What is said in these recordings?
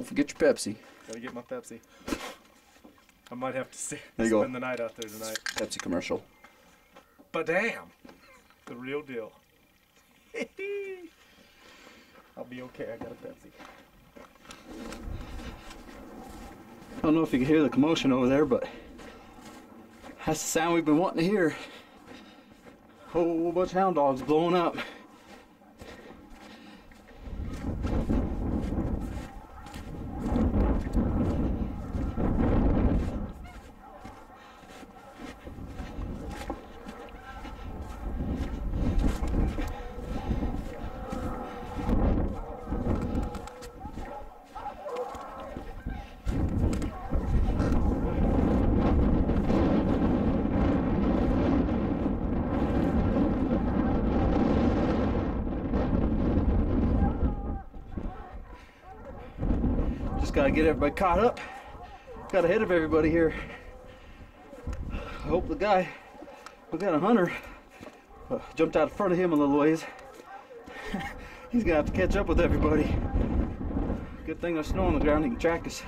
Don't forget your Pepsi. Gotta get my Pepsi. I might have to stay, There you go. spend the night out there tonight. Pepsi commercial. But damn, the real deal. I'll be okay. I got a Pepsi. I don't know if you can hear the commotion over there, but that's the sound we've been wanting to hear. Whole bunch of hound dogs blowing up. Just gotta get everybody caught up. Got ahead of everybody here. I hope the guy, we got a hunter, uh, jumped out in front of him a little ways. He's gonna have to catch up with everybody. Good thing there's snow on the ground, he can track us.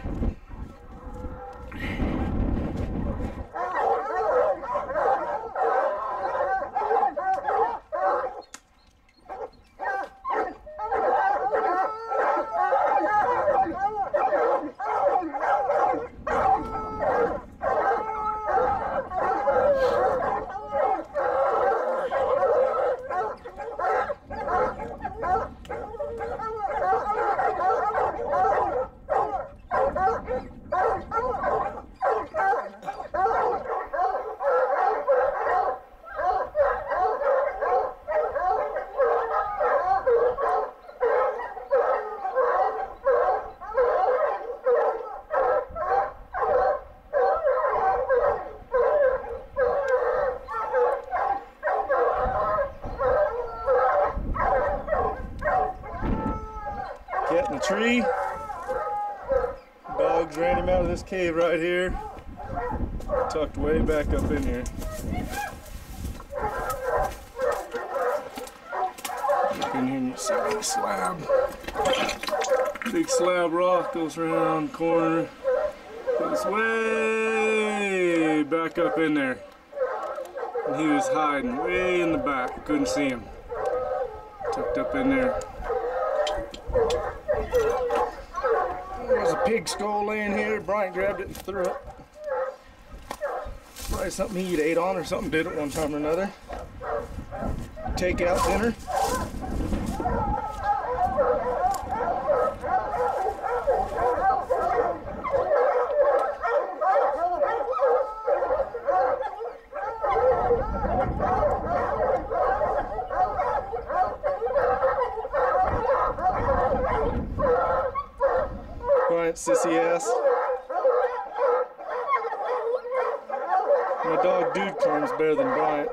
Cat in the tree. Ran him out of this cave right here. Tucked way back up in here. Look in here you see a big slab. Big slab rock goes around the corner. Goes way back up in there. And he was hiding way in the back. Couldn't see him. Tucked up in there. Pig skull laying here. Brian grabbed it and threw it. Probably something he'd ate on or something did at one time or another. Takeout dinner. Brian's sissy ass. My dog Dude Corn's better than Bryant.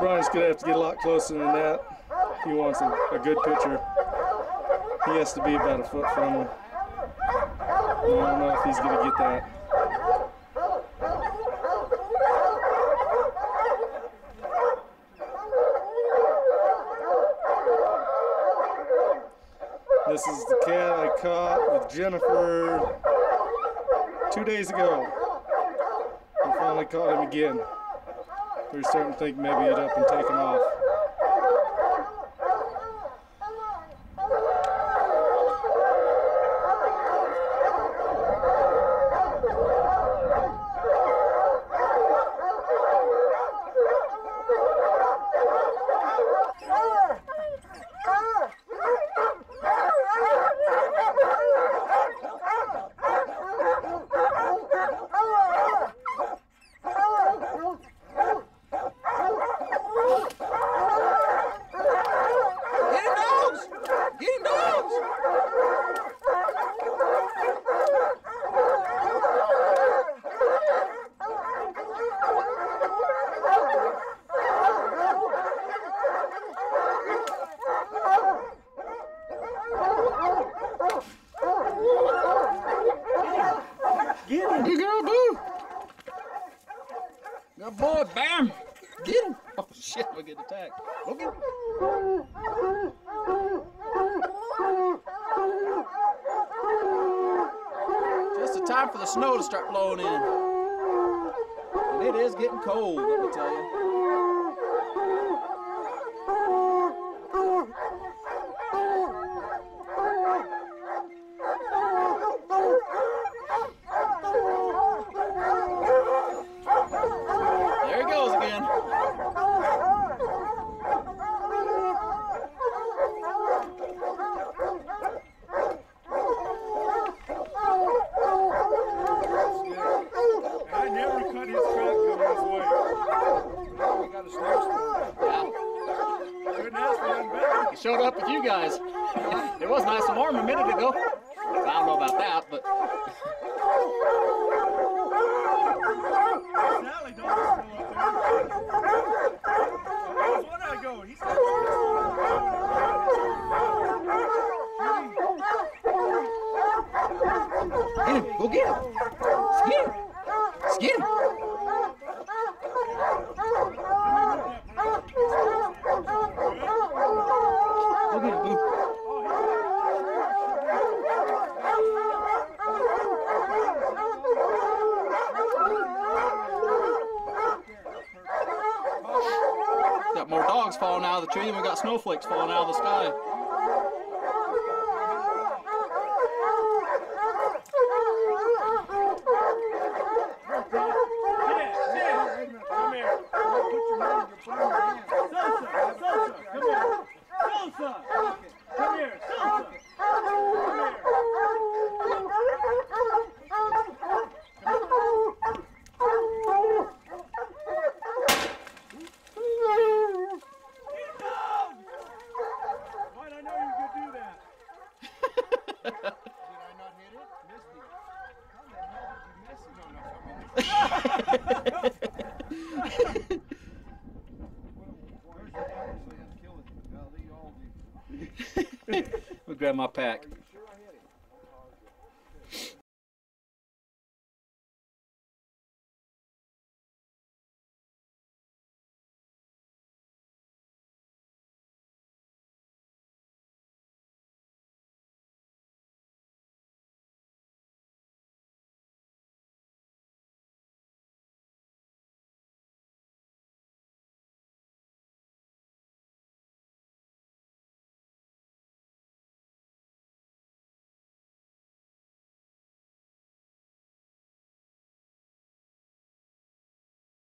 Brian's gonna have to get a lot closer than that. He wants a, a good picture. He has to be about a foot from him. I don't know if he's gonna get that. This is the cat I caught with Jennifer two days ago. We finally caught him again. We are starting to think maybe he'd up and taken off. Good boy, Bam. Get him. Oh, shit, we'll get attacked. Go get him. Just the time for the snow to start blowing in. And it is getting cold, let me tell you. There he goes again. I never cut his track coming this way. We got a snowstorm. He showed up with you guys. It was nice and warm a minute ago. I don't know about that, but Sally don't still up there. Where's one I go? He's got get him. Go get him. Get him. Get him. Go get him, Boo. More dogs falling out of the tree, and we got snowflakes falling out of the sky. Come here. Put your hand, you're putting your hand. Sosa, Sosa, come here. Sosa, come here. Sosa, come here. Get down! Why'd I know you could do that? Did I not hit it? Missed it. How the hell did you miss it? No, no, I mean, Where's your dad? So you have to kill it. Well, grab my pack.